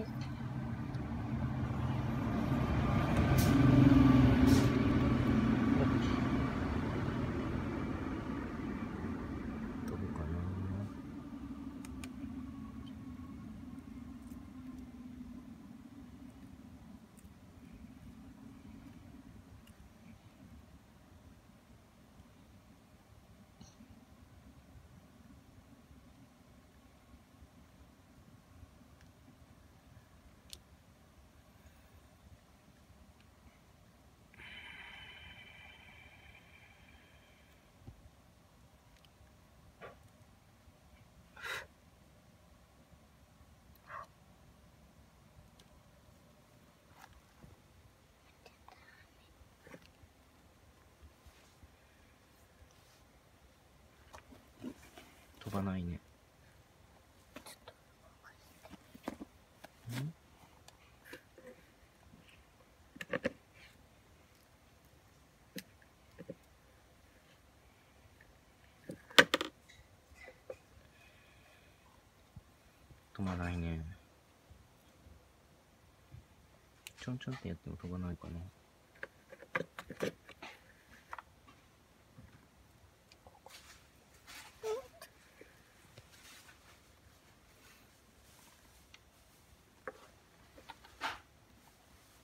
い飛ぶかな飛ばないね。飛ばないね。ちょんちょんってやっても飛ばないかな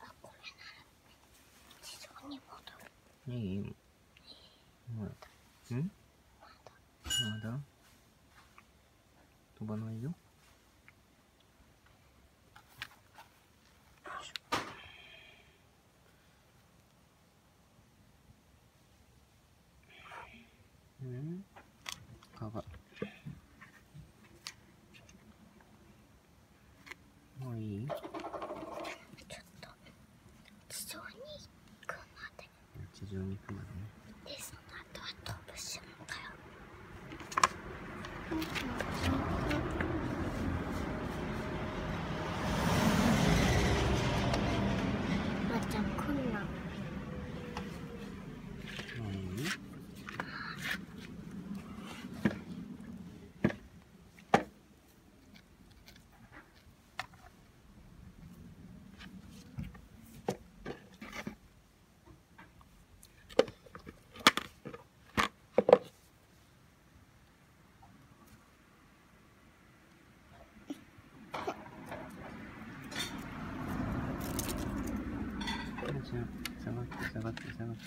あこれなら地上に戻るいいまだ？んまだ？飛ばないよ？うん？かがもういいちょっと地上に行くまで地上に行くまでねでその後は飛ぶ瞬間まっちゃんこんなんもういいじゃあ下がって下がって下がって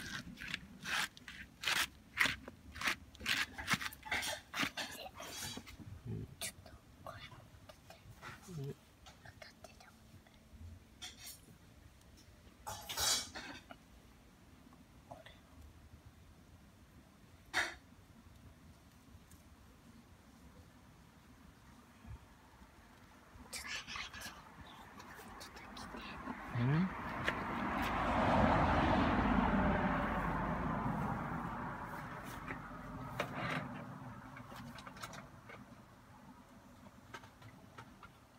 ちょってて当たって。たこれちょっと待ってちょっと来てうん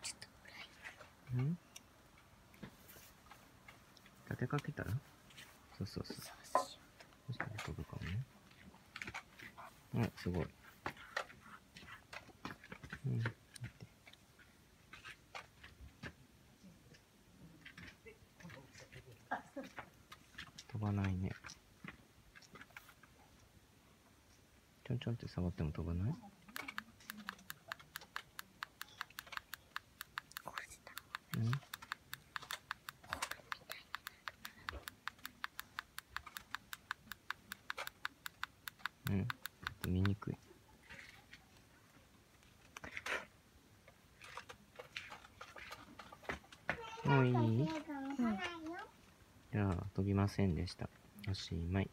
ちょっとぐらいうん立てかけたら？そうそうそう。そうしよそしたら飛ぶかもねうんすごい。うん飛ばないね。ちょんちょんって触っても飛ばない？うんうん。見にくい。もういい？うんじゃあ、飛びませんでした。おしまい。